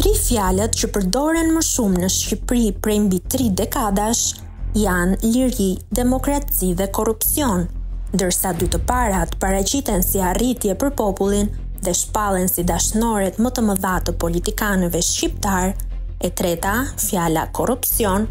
Tri fjalët që përdoren më shumë në Shqipëri prej mbi tri dekadash janë liri, demokraci dhe korrupsion, ndërsa dy të parat paraqiten si arritje për popullin dhe shpallen si dashnoret më të mëdha të politikanëve shqiptarë, e treta, fjala korrupsion,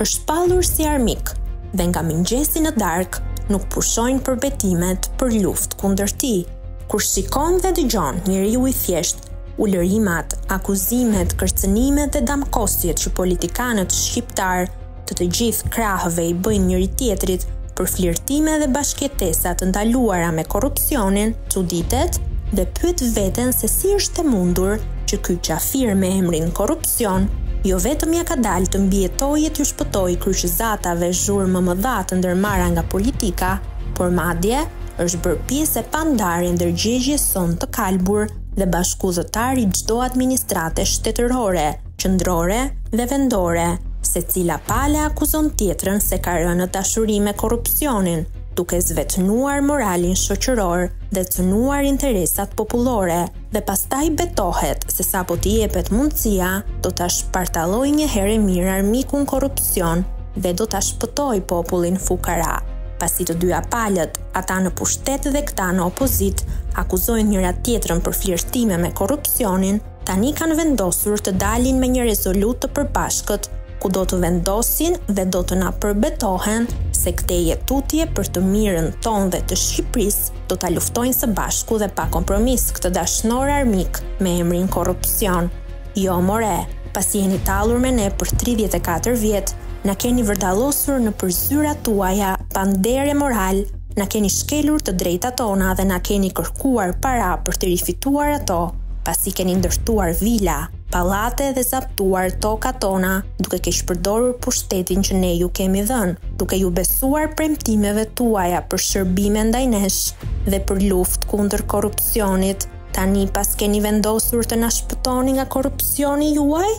është shpallur si armik dhe nga mëngjesi në darkë nuk pushojnë përbetimet për luftë kundër tij. Kur shikon dhe dëgjon njeriu i thjeshtë ulërimat, akuzimet, kërcënimet dhe damkosjet që politikanët shqiptarë të të gjithë krahëve i bëjnë njëri-tjetrit për flirtime dhe bashkëjetesa të ndaluara me korrupsionin, çuditet dhe pyet veten se si është e mundur që ky qafir me emrin korrupsion jo vetëm ia ka dalë të mbijetojë e t'u shpëtojë kryqëzatave zhurmëmëdha të ndërmarra nga politika, por madje është bërë pjesë e pandarë e ndërgjegjes sonë të kalbur dhe bashkudhëtar i çdo administrate shtetërore, qendrore dhe vendore, secila palë e akuzon tjetrën se ka rënë në dashuri me korrupsionin, duke zvetnuar moralin shoqëror dhe cenuar interesat popullore. dhe pastaj betohet se sapo t'i jepet mundësia do ta shpartallojë një herë e mirë armikun korrupsion dhe do ta shpëtojë popullin fukara, pasi të dyja palët, ata në pushtet dhe këta në opozitë, akuzojnë njëra-tjetrën për flirtime me korrupsionin, tani kanë vendosur të dalin me një rezolutë të përbashkët ku do të vendosin dhe do të na përbetohen se këtej e tutje për të mirën tonë dhe të Shqipërisë, do ta luftojnë së bashku dhe pa kompromis këtë dashnor armik me emrin korrupsion. Jo more, pasi jeni tallur me ne për 34 vjet, na keni vërdallosur nëpër zyrat tuaja pa nder e moral, na keni shkelur të drejtat tona dhe na keni kërkuar para për t'i rifituar ato, pasi keni ndërtuar vila, pallate dhe zaptuar tokat tona duke keqpërdorur pushtetin që ne ju kemi dhënë, duke u besuar premtimeve tuaja për shërbime ndaj nesh dhe për luftë kundër korrupsionit, tani paskeni vendosur të na shpëtoni nga korrupsioni juaj?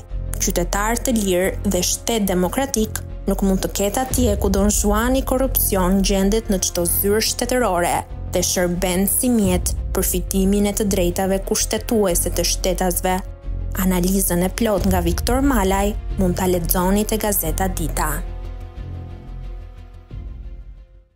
Qytetarë të lirë dhe shtet demokratik nuk mund të ketë atje ku Don Zhuani korrupsion gjendet në çdo zyrë shtetërore. dhe shërben si mjet për fitimin e të drejtave kushtetuese të shtetasve. Analizën e plotë nga Viktor Malaj mund ta lexoni te Gazeta Dita.